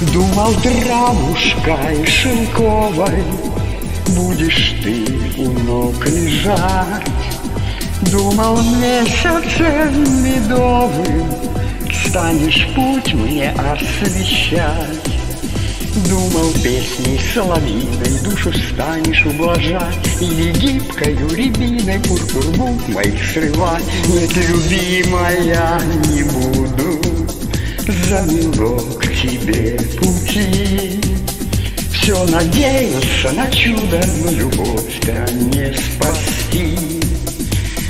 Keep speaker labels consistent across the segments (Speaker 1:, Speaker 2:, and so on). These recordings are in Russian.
Speaker 1: Думал, травушкой шелковой Будешь ты у ног лежать. Думал, месяцем медовым Станешь путь мне освещать. Думал, песней соловиной Душу станешь ублажать Или гибкою рябиной Пурпур моих срывать. Нет, любимая, не буду Замело к тебе пути. Все надеялся на чудо Но любовь-то не спасти.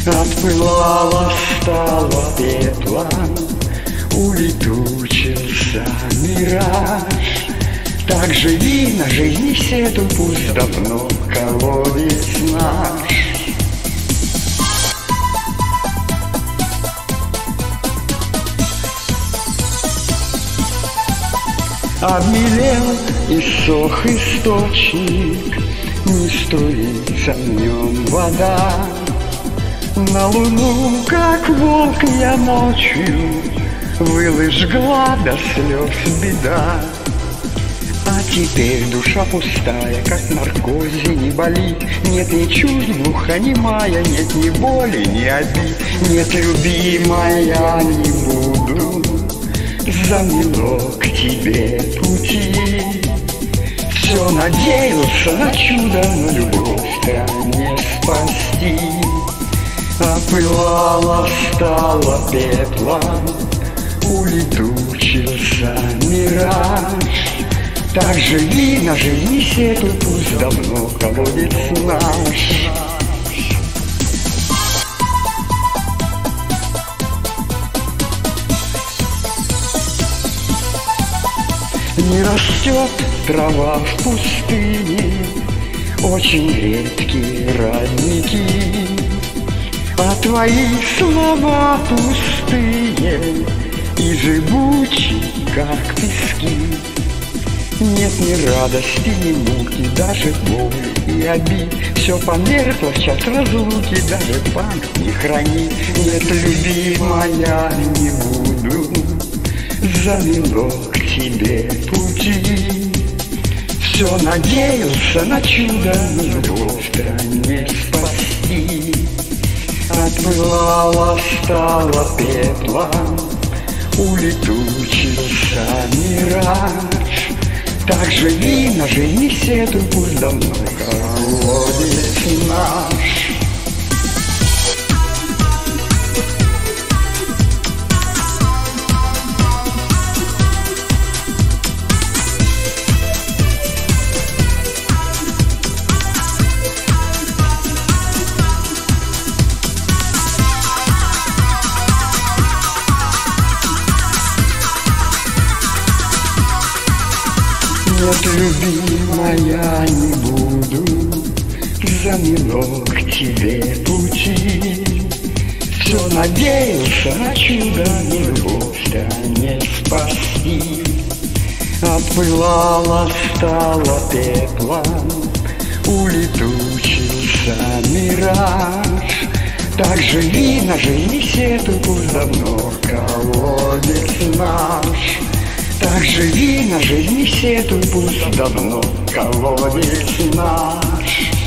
Speaker 1: Отпылала, стала пеплом Улетучился мираж. Так живи на жизни сету Пусть давно колодец наш Обмелел и сох источник, Не струится в нем вода. На луну, как волк я ночью, Выл и жгла до слез беда. А теперь душа пустая, как наркозе не болит, Нет ни чувств глухонемая, нет ни боли, ни обид, Нет, любимая, не буду замело к тебе пути. Все надеялся на чудо, но любовь-то не спасти. Опылала, стала пеплом, улетучился мираж. Так живи на жизни сету, пусть давно колодец наш. Не растет трава в пустыне, Очень редкие родники, А твои слова пустые. И живучи, как пески. Нет ни радости, ни муки, даже боли и обид. Все померкло в час разлуки, даже память не хранит. Нет, любимая, не буду замело к тебе пути. Все надеялся на чудо, но любовь-то не спасти. Отплыла, стала пеплом, улетучился мираж. Так живи, на жизни сету, пусть давно колодец наш. Нет, любимая, не буду Замело к тебе пути Все надеялся на чудо, но любовь-то не спасти Отпылала, стала пеплом Улетучился мираж Так живи на жизни сету, пусть давно колодец наш так живи на жизни сету, пусть давно колодец наш.